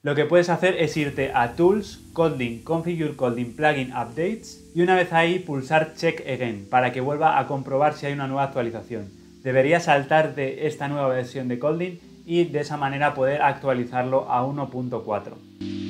Lo que puedes hacer es irte a Tools, Kotlin, Configure Kotlin Plugin Updates y una vez ahí pulsar Check Again para que vuelva a comprobar si hay una nueva actualización. Deberías saltar de esta nueva versión de Kotlin y de esa manera poder actualizarlo a 1.4.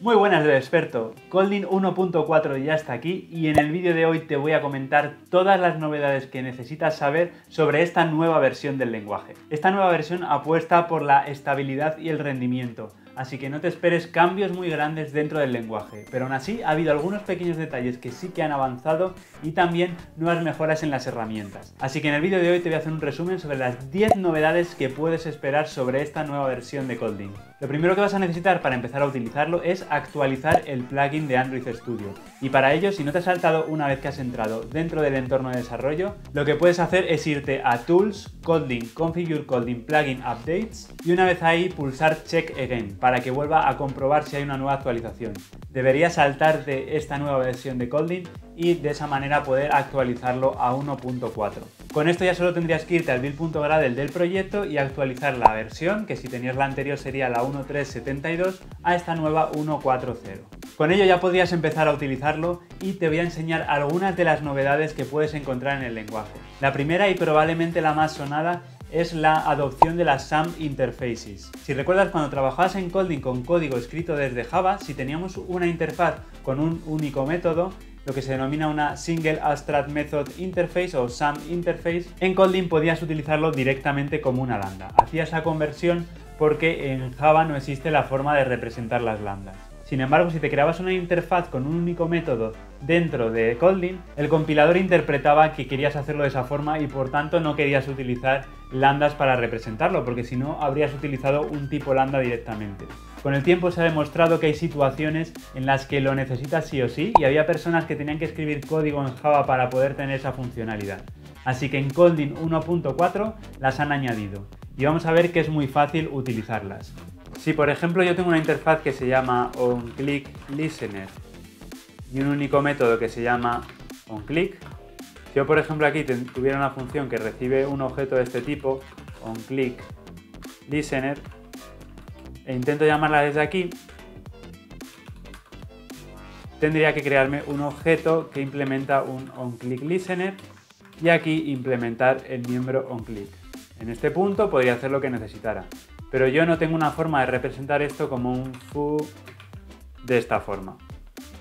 Muy buenas de experto, Kotlin 1.4 ya está aquí y en el vídeo de hoy te voy a comentar todas las novedades que necesitas saber sobre esta nueva versión del lenguaje. Esta nueva versión apuesta por la estabilidad y el rendimiento, así que no te esperes cambios muy grandes dentro del lenguaje, pero aún así ha habido algunos pequeños detalles que sí que han avanzado y también nuevas mejoras en las herramientas. Así que en el vídeo de hoy te voy a hacer un resumen sobre las 10 novedades que puedes esperar sobre esta nueva versión de Kotlin. Lo primero que vas a necesitar para empezar a utilizarlo es actualizar el plugin de Android Studio. Y para ello, si no te has saltado una vez que has entrado dentro del entorno de desarrollo, lo que puedes hacer es irte a Tools, Kotlin, Configure Kotlin Plugin Updates y una vez ahí pulsar Check Again para que vuelva a comprobar si hay una nueva actualización. Deberías saltar de esta nueva versión de Kotlin y de esa manera poder actualizarlo a 1.4. Con esto ya solo tendrías que irte al build.gradle del proyecto y actualizar la versión, que si tenías la anterior sería la 1.3.72, a esta nueva 1.4.0. Con ello ya podrías empezar a utilizarlo y te voy a enseñar algunas de las novedades que puedes encontrar en el lenguaje. La primera y probablemente la más sonada es la adopción de las SAM interfaces. Si recuerdas cuando trabajabas en Kotlin con código escrito desde Java, si teníamos una interfaz con un único método, lo que se denomina una Single Abstract Method Interface o SAM Interface, en Kotlin podías utilizarlo directamente como una lambda. Hacías esa conversión porque en Java no existe la forma de representar las lambdas. Sin embargo, si te creabas una interfaz con un único método dentro de Kotlin, el compilador interpretaba que querías hacerlo de esa forma y por tanto no querías utilizar lambdas para representarlo, porque si no habrías utilizado un tipo lambda directamente. Con el tiempo se ha demostrado que hay situaciones en las que lo necesitas sí o sí y había personas que tenían que escribir código en Java para poder tener esa funcionalidad. Así que en Kotlin 1.4 las han añadido y vamos a ver que es muy fácil utilizarlas. Si por ejemplo yo tengo una interfaz que se llama onClickListener y un único método que se llama onClick, si yo por ejemplo aquí tuviera una función que recibe un objeto de este tipo, onClickListener, e intento llamarla desde aquí, tendría que crearme un objeto que implementa un onClickListener y aquí implementar el miembro onClick. En este punto podría hacer lo que necesitara. Pero yo no tengo una forma de representar esto como un foo de esta forma.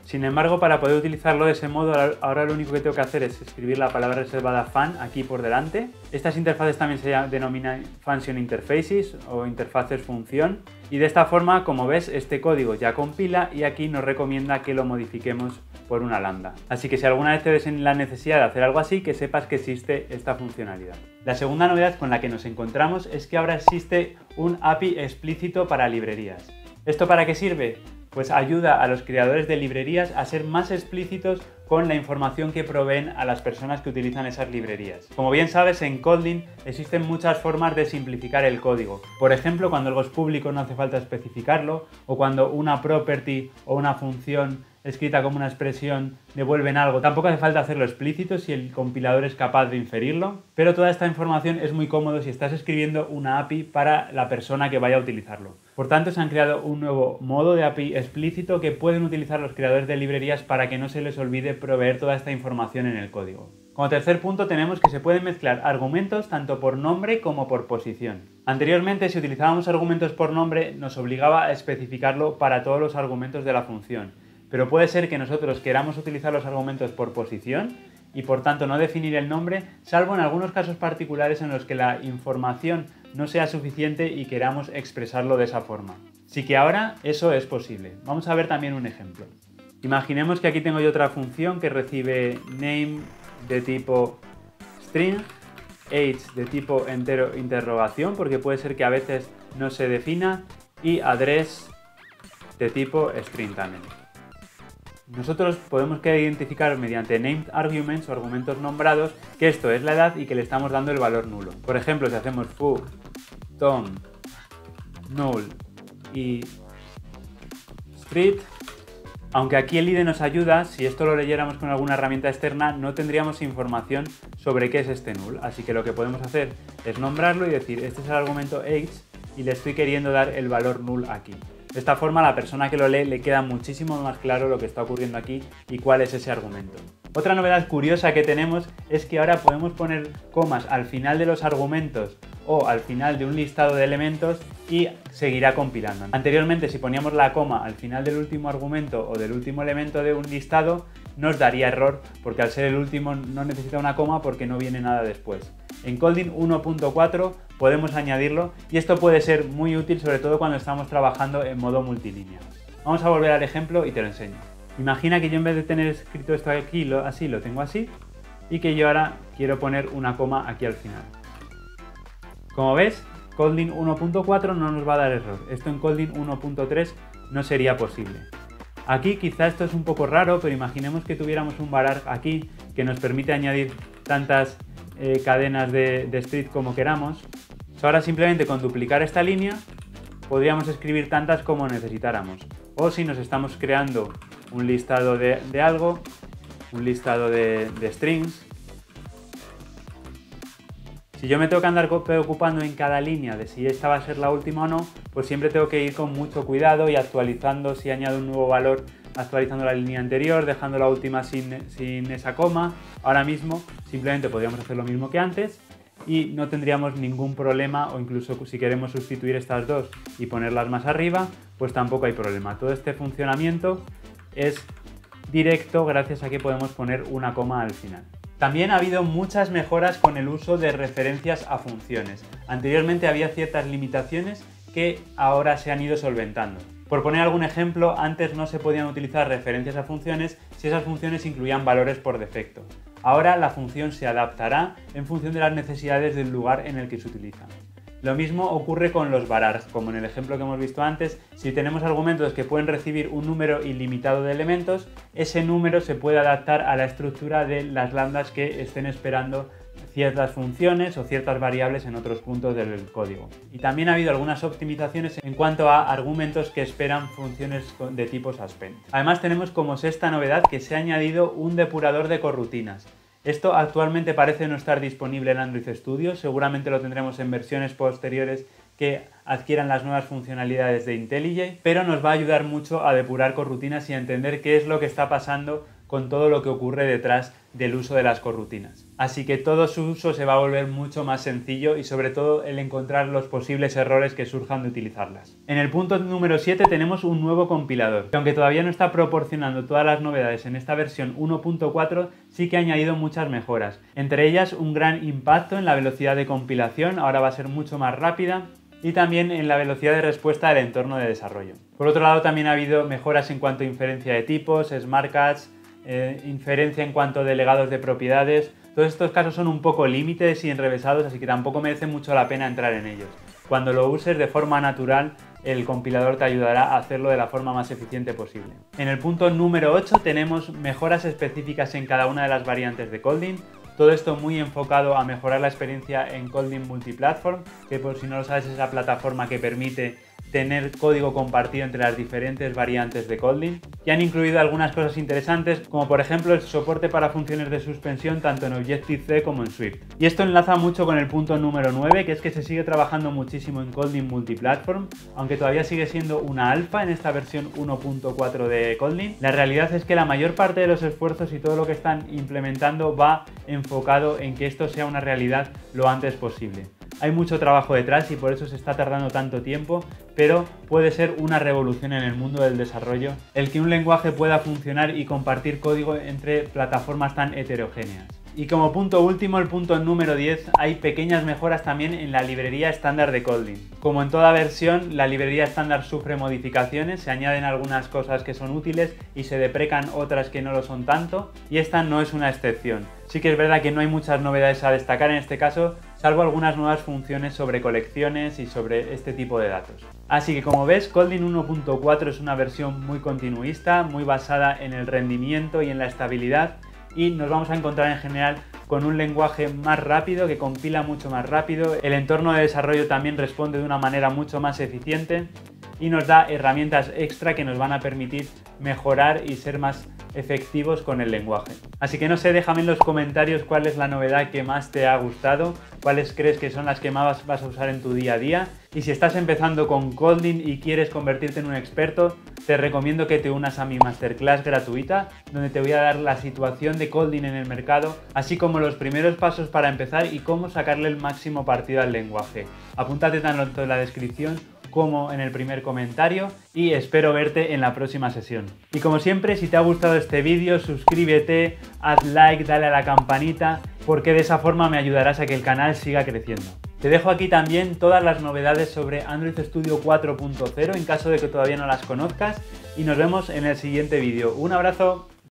Sin embargo, para poder utilizarlo de ese modo, ahora lo único que tengo que hacer es escribir la palabra reservada fan aquí por delante. Estas interfaces también se denominan function interfaces o interfaces función. Y de esta forma, como ves, este código ya compila y aquí nos recomienda que lo modifiquemos por una lambda. Así que si alguna vez te ves en la necesidad de hacer algo así, que sepas que existe esta funcionalidad. La segunda novedad con la que nos encontramos es que ahora existe un API explícito para librerías. ¿Esto para qué sirve? Pues ayuda a los creadores de librerías a ser más explícitos con la información que proveen a las personas que utilizan esas librerías. Como bien sabes, en Kotlin existen muchas formas de simplificar el código. Por ejemplo, cuando algo es público no hace falta especificarlo, o cuando una property o una función escrita como una expresión devuelven algo. Tampoco hace falta hacerlo explícito si el compilador es capaz de inferirlo, pero toda esta información es muy cómodo si estás escribiendo una API para la persona que vaya a utilizarlo. Por tanto, se han creado un nuevo modo de API explícito que pueden utilizar los creadores de librerías para que no se les olvide proveer toda esta información en el código. Como tercer punto tenemos que se pueden mezclar argumentos tanto por nombre como por posición. Anteriormente si utilizábamos argumentos por nombre nos obligaba a especificarlo para todos los argumentos de la función pero puede ser que nosotros queramos utilizar los argumentos por posición y por tanto no definir el nombre, salvo en algunos casos particulares en los que la información no sea suficiente y queramos expresarlo de esa forma. Sí que ahora eso es posible. Vamos a ver también un ejemplo. Imaginemos que aquí tengo yo otra función que recibe name de tipo string, age de tipo entero interrogación, porque puede ser que a veces no se defina, y address de tipo string también. Nosotros podemos identificar mediante named arguments o argumentos nombrados que esto es la edad y que le estamos dando el valor nulo. Por ejemplo, si hacemos foo, tom, null y street, Aunque aquí el IDE nos ayuda, si esto lo leyéramos con alguna herramienta externa no tendríamos información sobre qué es este null, así que lo que podemos hacer es nombrarlo y decir este es el argumento age y le estoy queriendo dar el valor null aquí. De esta forma a la persona que lo lee le queda muchísimo más claro lo que está ocurriendo aquí y cuál es ese argumento. Otra novedad curiosa que tenemos es que ahora podemos poner comas al final de los argumentos o al final de un listado de elementos y seguirá compilando. Anteriormente si poníamos la coma al final del último argumento o del último elemento de un listado nos daría error porque al ser el último no necesita una coma porque no viene nada después. En Colding 1.4 podemos añadirlo y esto puede ser muy útil sobre todo cuando estamos trabajando en modo multilínea. Vamos a volver al ejemplo y te lo enseño. Imagina que yo en vez de tener escrito esto aquí lo, así, lo tengo así y que yo ahora quiero poner una coma aquí al final. Como ves, Kotlin 1.4 no nos va a dar error. Esto en Kotlin 1.3 no sería posible. Aquí quizá esto es un poco raro, pero imaginemos que tuviéramos un var aquí que nos permite añadir tantas eh, cadenas de, de como queramos. Ahora simplemente con duplicar esta línea podríamos escribir tantas como necesitáramos. O si nos estamos creando un listado de, algo, un listado de strings, si yo me tengo que andar preocupando en cada línea de si esta va a ser la última o no, pues siempre tengo que ir con mucho cuidado y actualizando si añado un nuevo valor, actualizando la línea anterior, dejando la última sin, esa coma. Ahora mismo simplemente podríamos hacer lo mismo que antes y no tendríamos ningún problema o incluso si queremos sustituir estas dos y ponerlas más arriba, pues tampoco hay problema. Todo este funcionamiento es directo gracias a que podemos poner una coma al final. También ha habido muchas mejoras con el uso de referencias a funciones. Anteriormente había ciertas limitaciones que ahora se han ido solventando. Por poner algún ejemplo, antes no se podían utilizar referencias a funciones si esas funciones incluían valores por defecto. Ahora la función se adaptará en función de las necesidades del lugar en el que se utilizan. Lo mismo ocurre con los varargs, como en el ejemplo que hemos visto antes, si tenemos argumentos que pueden recibir un número ilimitado de elementos, ese número se puede adaptar a la estructura de las lambdas que estén esperando ciertas funciones o ciertas variables en otros puntos del código. Y también ha habido algunas optimizaciones en cuanto a argumentos que esperan funciones de tipo suspend. Además tenemos como sexta novedad que se ha añadido un depurador de corrutinas. Esto actualmente parece no estar disponible en Android Studio, seguramente lo tendremos en versiones posteriores que adquieran las nuevas funcionalidades de IntelliJ, pero nos va a ayudar mucho a depurar corrutinas y a entender qué es lo que está pasando con todo lo que ocurre detrás del uso de las corrutinas. Así que todo su uso se va a volver mucho más sencillo y sobre todo el encontrar los posibles errores que surjan de utilizarlas. En el punto número 7 tenemos un nuevo compilador, que aunque todavía no está proporcionando todas las novedades en esta versión 1.4, sí que ha añadido muchas mejoras. Entre ellas un gran impacto en la velocidad de compilación, ahora va a ser mucho más rápida, y también en la velocidad de respuesta del entorno de desarrollo. Por otro lado, también ha habido mejoras en cuanto a inferencia de tipos, smart eh, inferencia en cuanto a delegados de propiedades. Todos estos casos son un poco límites y enrevesados, así que tampoco merece mucho la pena entrar en ellos. Cuando lo uses de forma natural, el compilador te ayudará a hacerlo de la forma más eficiente posible. En el punto número 8 tenemos mejoras específicas en cada una de las variantes de Colding. Todo esto muy enfocado a mejorar la experiencia en Colding Multiplatform, que por si no lo sabes es la plataforma que permite tener código compartido entre las diferentes variantes de Kotlin y han incluido algunas cosas interesantes como por ejemplo el soporte para funciones de suspensión tanto en Objective-C como en Swift. Y esto enlaza mucho con el punto número 9 que es que se sigue trabajando muchísimo en Kotlin Multiplatform aunque todavía sigue siendo una alfa en esta versión 1.4 de Kotlin. La realidad es que la mayor parte de los esfuerzos y todo lo que están implementando va enfocado en que esto sea una realidad lo antes posible. Hay mucho trabajo detrás y por eso se está tardando tanto tiempo, pero puede ser una revolución en el mundo del desarrollo el que un lenguaje pueda funcionar y compartir código entre plataformas tan heterogéneas. Y como punto último, el punto número 10, hay pequeñas mejoras también en la librería estándar de Kotlin. Como en toda versión, la librería estándar sufre modificaciones, se añaden algunas cosas que son útiles y se deprecan otras que no lo son tanto, y esta no es una excepción. Sí que es verdad que no hay muchas novedades a destacar en este caso, salvo algunas nuevas funciones sobre colecciones y sobre este tipo de datos. Así que como ves, Kotlin 1.4 es una versión muy continuista, muy basada en el rendimiento y en la estabilidad, y nos vamos a encontrar en general con un lenguaje más rápido, que compila mucho más rápido. El entorno de desarrollo también responde de una manera mucho más eficiente y nos da herramientas extra que nos van a permitir mejorar y ser más efectivos con el lenguaje. Así que no sé, déjame en los comentarios cuál es la novedad que más te ha gustado, cuáles crees que son las que más vas a usar en tu día a día y si estás empezando con Kotlin y quieres convertirte en un experto, te recomiendo que te unas a mi masterclass gratuita donde te voy a dar la situación de Kotlin en el mercado, así como los primeros pasos para empezar y cómo sacarle el máximo partido al lenguaje. Apúntate tanto en la descripción como en el primer comentario y espero verte en la próxima sesión. Y como siempre, si te ha gustado este vídeo, suscríbete, haz like, dale a la campanita, porque de esa forma me ayudarás a que el canal siga creciendo. Te dejo aquí también todas las novedades sobre Android Studio 4.0 en caso de que todavía no las conozcas y nos vemos en el siguiente vídeo. Un abrazo.